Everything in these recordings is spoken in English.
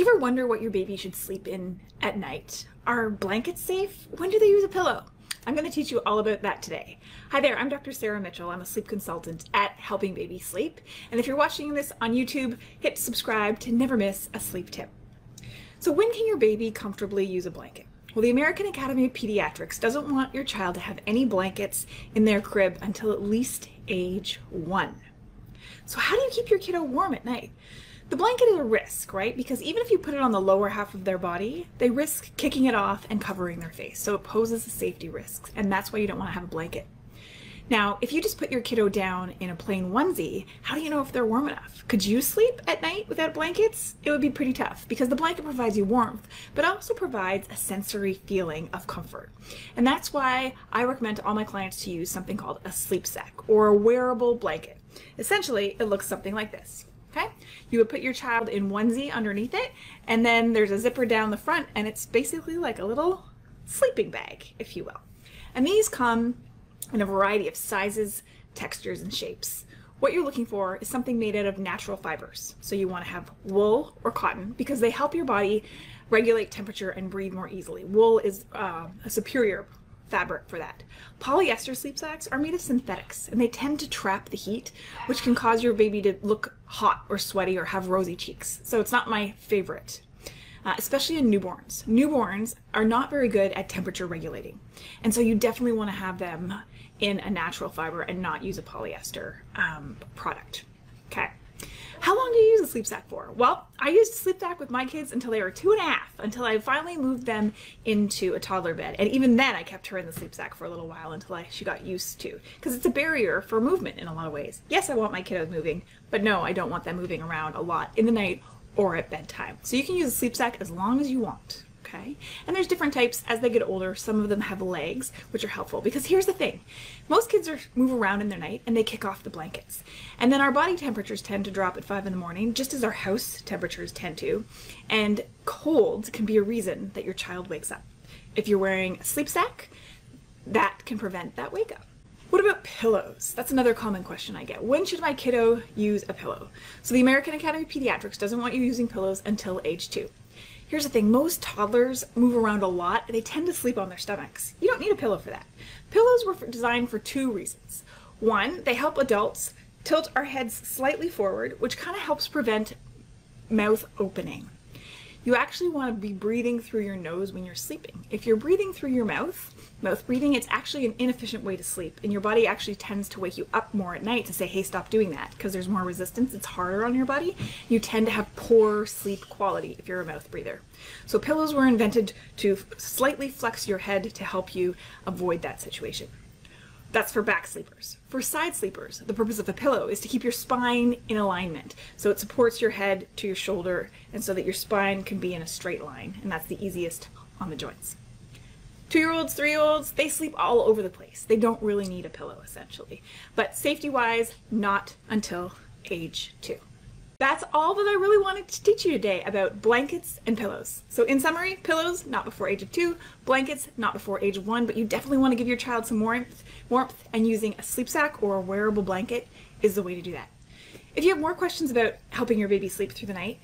Do you ever wonder what your baby should sleep in at night? Are blankets safe? When do they use a pillow? I'm going to teach you all about that today. Hi there, I'm Dr. Sarah Mitchell. I'm a sleep consultant at Helping Baby Sleep. And if you're watching this on YouTube, hit subscribe to never miss a sleep tip. So when can your baby comfortably use a blanket? Well, the American Academy of Pediatrics doesn't want your child to have any blankets in their crib until at least age one. So how do you keep your kiddo warm at night? The blanket is a risk, right? Because even if you put it on the lower half of their body, they risk kicking it off and covering their face. So it poses a safety risk, and that's why you don't want to have a blanket. Now, if you just put your kiddo down in a plain onesie, how do you know if they're warm enough? Could you sleep at night without blankets? It would be pretty tough because the blanket provides you warmth, but also provides a sensory feeling of comfort. And that's why I recommend to all my clients to use something called a sleep sack or a wearable blanket. Essentially, it looks something like this. Okay, you would put your child in onesie underneath it, and then there's a zipper down the front, and it's basically like a little sleeping bag, if you will. And these come in a variety of sizes, textures, and shapes. What you're looking for is something made out of natural fibers. So you want to have wool or cotton because they help your body regulate temperature and breathe more easily. Wool is uh, a superior fabric for that. Polyester sleep sacks are made of synthetics and they tend to trap the heat, which can cause your baby to look hot or sweaty or have rosy cheeks. So it's not my favorite. Uh, especially in newborns. Newborns are not very good at temperature regulating. And so you definitely want to have them in a natural fiber and not use a polyester um, product. How long do you use a sleep sack for? Well, I used a sleep sack with my kids until they were two and a half, until I finally moved them into a toddler bed. And even then, I kept her in the sleep sack for a little while until I, she got used to, because it's a barrier for movement in a lot of ways. Yes, I want my kiddos moving, but no, I don't want them moving around a lot in the night or at bedtime. So you can use a sleep sack as long as you want okay? And there's different types as they get older. Some of them have legs, which are helpful because here's the thing. Most kids are move around in their night and they kick off the blankets. And then our body temperatures tend to drop at five in the morning, just as our house temperatures tend to. And cold can be a reason that your child wakes up. If you're wearing a sleep sack, that can prevent that wake up. What about pillows? That's another common question I get. When should my kiddo use a pillow? So the American Academy of Pediatrics doesn't want you using pillows until age two. Here's the thing, most toddlers move around a lot. They tend to sleep on their stomachs. You don't need a pillow for that. Pillows were designed for two reasons. One, they help adults tilt our heads slightly forward, which kind of helps prevent mouth opening you actually want to be breathing through your nose when you're sleeping. If you're breathing through your mouth, mouth breathing, it's actually an inefficient way to sleep. And your body actually tends to wake you up more at night to say, hey, stop doing that, because there's more resistance. It's harder on your body. You tend to have poor sleep quality if you're a mouth breather. So pillows were invented to slightly flex your head to help you avoid that situation. That's for back sleepers. For side sleepers, the purpose of a pillow is to keep your spine in alignment. So it supports your head to your shoulder and so that your spine can be in a straight line. And that's the easiest on the joints. Two-year-olds, three-year-olds, they sleep all over the place. They don't really need a pillow, essentially. But safety-wise, not until age two. That's all that I really wanted to teach you today about blankets and pillows. So in summary, pillows, not before age of two, blankets, not before age one, but you definitely want to give your child some warmth, warmth and using a sleep sack or a wearable blanket is the way to do that. If you have more questions about helping your baby sleep through the night,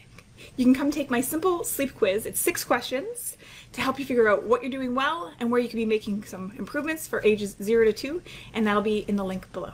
you can come take my simple sleep quiz. It's six questions to help you figure out what you're doing well and where you can be making some improvements for ages zero to two, and that'll be in the link below.